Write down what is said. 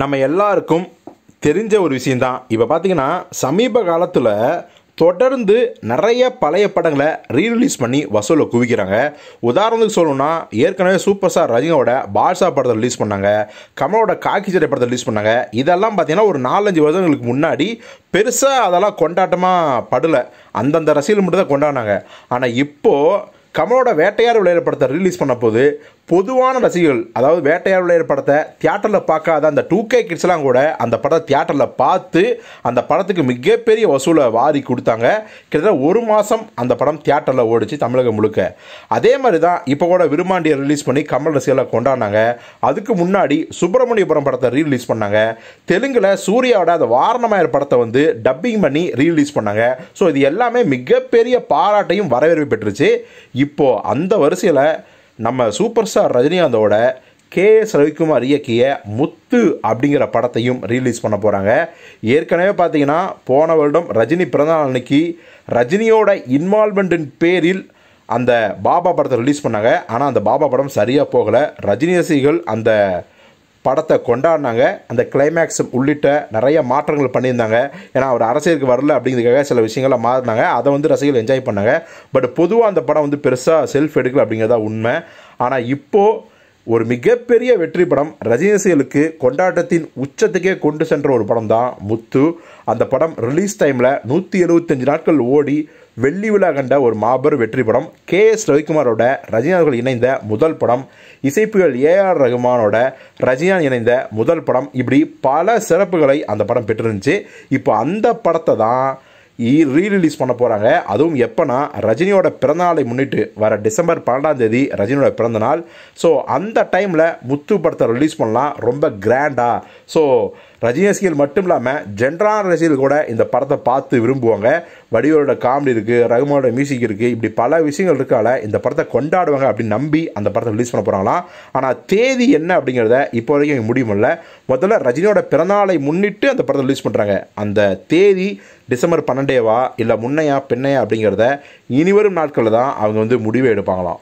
நம்ம எல்லாருக்கும் தெரிஞ்ச ஒரு விஷயந்தான் இப்போ பார்த்தீங்கன்னா சமீப காலத்தில் தொடர்ந்து நிறைய பழைய படங்களை ரீரிலீஸ் பண்ணி வசூலை குவிக்கிறாங்க. உதாரணத்துக்கு சொல்லணும்னா ஏற்கனவே சூப்பர் ஸ்டார் ரஜினியோட பாட்ஷா படத்தை ரிலீஸ் பண்ணாங்க. கமலோட காக்கி சட்டை படத்தை ரிலீஸ் பண்ணாங்க. இதெல்லாம் பார்த்தீங்கன்னா ஒரு நாலஞ்சு வருஷங்களுக்கு முன்னாடி பெருசாக அதெல்லாம் கொண்டாட்டமாக படலை. அந்தந்த ரசிகர்கள் மட்டும் தான் கொண்டாடினாங்க. ஆனால் இப்போது கமலோட வேட்டையார் விளையாட படத்தை ரிலீஸ் பண்ண போது பொதுவான ரசிகர்கள் அதாவது வேட்டையாடு விளையாடு படத்தை தியேட்டரில் பார்க்காத அந்த டூ கே கிட்ஸ்லாம் கூட அந்த படத்தை தியேட்டரில் பார்த்து அந்த படத்துக்கு மிகப்பெரிய வசூலை வாரி கொடுத்தாங்க. கிட்டத்தட்ட ஒரு மாதம் அந்த படம் தியேட்டரில் ஓடிச்சு தமிழகம் முழுக்க. அதே மாதிரி தான் இப்போ கூட விருமாண்டியை ரிலீஸ் பண்ணி கமல் ரசிகர்களை கொண்டாடினாங்க. அதுக்கு முன்னாடி சுப்பிரமணியபுரம் படத்தை ரீரிலீஸ் பண்ணாங்க. தெலுங்கில் சூர்யாவோட அந்த வாரணமாயர் படத்தை வந்து டப்பிங் பண்ணி ரீரிலீஸ் பண்ணாங்க. ஸோ இது எல்லாமே மிகப்பெரிய பாராட்டையும் வரவேற்பு பெற்றுச்சு. இப்போது அந்த வரிசையில் நம்ம சூப்பர் ஸ்டார் ரஜினிகாந்தோட கே எஸ் ரவிக்குமார் இயக்கிய முத்து அப்படிங்கிற படத்தையும் ரிலீஸ் பண்ண போகிறாங்க ஏற்கனவே பார்த்தீங்கன்னா போன வருடம் ரஜினி பிறந்தநாள் அன்னைக்கு ரஜினியோட இன்வால்மெண்ட்டின் பேரில் அந்த பாபா படத்தை ரிலீஸ் பண்ணாங்க. ஆனால் அந்த பாபா படம் சரியாக போகலை. ரஜினி ரசிகர்கள் அந்த படத்தை கொண்டாடினாங்க. அந்த கிளைமேக்ஸ் உள்ளிட்ட நிறைய மாற்றங்கள் பண்ணியிருந்தாங்க. ஏன்னா அவர் அரசியலுக்கு வரல அப்படிங்கிறதுக்காக சில விஷயங்களை மாறினாங்க. அதை வந்து ரசிகர்கள் என்ஜாய் பண்ணாங்க. பட் பொதுவாக அந்த படம் வந்து பெருசாக செல்ஃப் எடுக்கல அப்படிங்கிறதா உண்மை. ஆனால் இப்போது ஒரு மிகப்பெரிய வெற்றி படம் ரஜினிசிகளுக்கு கொண்டாட்டத்தின் உச்சத்துக்கே கொண்டு சென்ற ஒரு படம் தான் முத்து. அந்த படம் ரிலீஸ் டைமில் நூற்றி எழுபத்தஞ்சு நாட்கள் ஓடி வெள்ளி விழா கண்ட ஒரு மாபெரும் வெற்றி படம் கே எஸ் ரவிக்குமாரோட ரஜினி அவர்கள் இணைந்த முதல் படம் இசைப்புகள் ஏஆர் ரகுமானோட ரஜினியான் இணைந்த முதல் படம். இப்படி பல சிறப்புகளை அந்த படம் பெற்றிருந்துச்சு. இப்போ அந்த படத்தை தான் ரீ ரிலீஸ் பண்ண போகிறாங்க அதுவும் எப்போனா ரஜினியோட பிறந்தநாளை முன்னிட்டு வர டிசம்பர் பன்னெண்டாம் தேதி ரஜினியோட பிறந்தநாள். ஸோ அந்த டைமில் முத்து படத்தை ரிலீஸ் பண்ணலாம். ரொம்ப கிராண்டாக ஸோ ரஜினி ரசிகர்கள் மட்டும் இல்லாமல் ஜென்ரான ரசிகர்கள் கூட இந்த படத்தை பார்த்து விரும்புவாங்க. வடிவரோட காமெடி இருக்குது ரகுமானோட மியூசிக் இருக்குது இப்படி பல விஷயங்கள் இருக்கால இந்த படத்தை கொண்டாடுவாங்க அப்படின்னு நம்பி அந்த படத்தை ரிலீஸ் பண்ண போகிறாங்களாம் ஆனால் தேதி என்ன அப்படிங்கிறத இப்போ வரைக்கும் முடியுமில்ல முதல்ல ரஜினியோட பிறந்தநாளை முன்னிட்டு அந்த படத்தை ரிலீஸ் பண்ணுறாங்க அந்த தேதி டிசம்பர் பன்னெண்டு பன்னெண்டேவா இல்லை முன்னையா பின்னையா அப்படிங்கிறத இனிவரும் நாட்களில் தான் அவங்க வந்து முடிவு எடுப்பாங்களாம்.